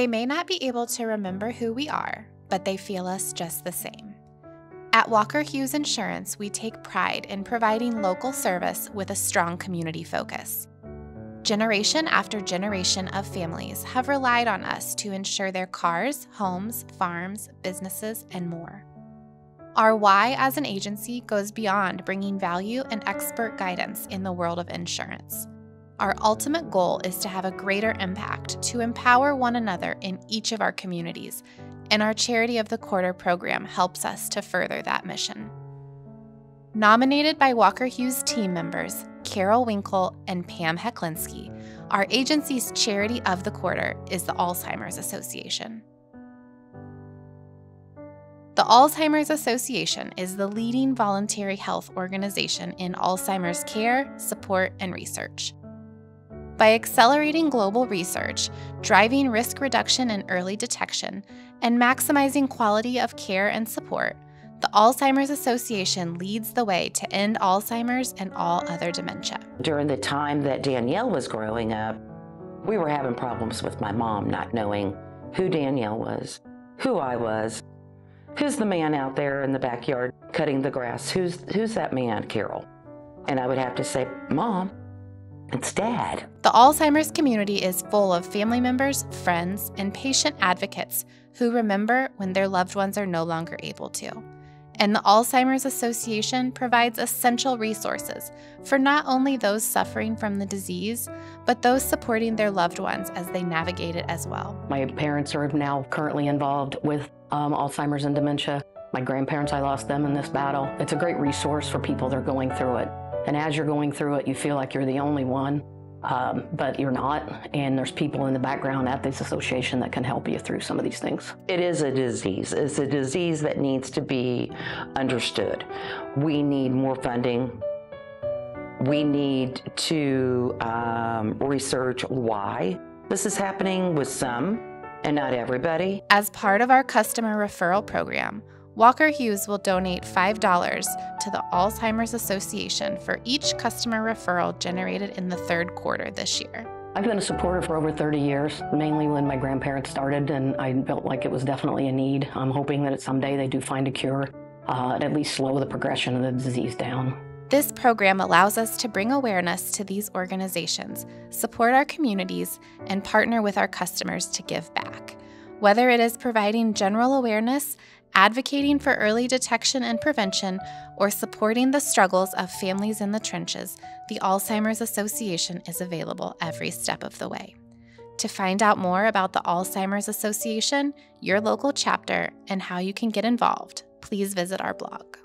They may not be able to remember who we are, but they feel us just the same. At Walker Hughes Insurance, we take pride in providing local service with a strong community focus. Generation after generation of families have relied on us to insure their cars, homes, farms, businesses, and more. Our why as an agency goes beyond bringing value and expert guidance in the world of insurance. Our ultimate goal is to have a greater impact to empower one another in each of our communities, and our Charity of the Quarter program helps us to further that mission. Nominated by Walker Hughes team members Carol Winkle and Pam Heklinski, our agency's Charity of the Quarter is the Alzheimer's Association. The Alzheimer's Association is the leading voluntary health organization in Alzheimer's care, support, and research. By accelerating global research, driving risk reduction and early detection, and maximizing quality of care and support, the Alzheimer's Association leads the way to end Alzheimer's and all other dementia. During the time that Danielle was growing up, we were having problems with my mom not knowing who Danielle was, who I was, who's the man out there in the backyard cutting the grass, who's, who's that man, Carol? And I would have to say, Mom, it's Dad. The Alzheimer's community is full of family members, friends, and patient advocates who remember when their loved ones are no longer able to. And the Alzheimer's Association provides essential resources for not only those suffering from the disease, but those supporting their loved ones as they navigate it as well. My parents are now currently involved with um, Alzheimer's and dementia. My grandparents, I lost them in this battle. It's a great resource for people that are going through it. And as you're going through it, you feel like you're the only one, um, but you're not. And there's people in the background at this association that can help you through some of these things. It is a disease. It's a disease that needs to be understood. We need more funding. We need to um, research why this is happening with some and not everybody. As part of our customer referral program, Walker Hughes will donate $5 to the Alzheimer's Association for each customer referral generated in the third quarter this year. I've been a supporter for over 30 years, mainly when my grandparents started, and I felt like it was definitely a need. I'm hoping that someday they do find a cure uh, and at least slow the progression of the disease down. This program allows us to bring awareness to these organizations, support our communities, and partner with our customers to give back. Whether it is providing general awareness, advocating for early detection and prevention, or supporting the struggles of families in the trenches, the Alzheimer's Association is available every step of the way. To find out more about the Alzheimer's Association, your local chapter, and how you can get involved, please visit our blog.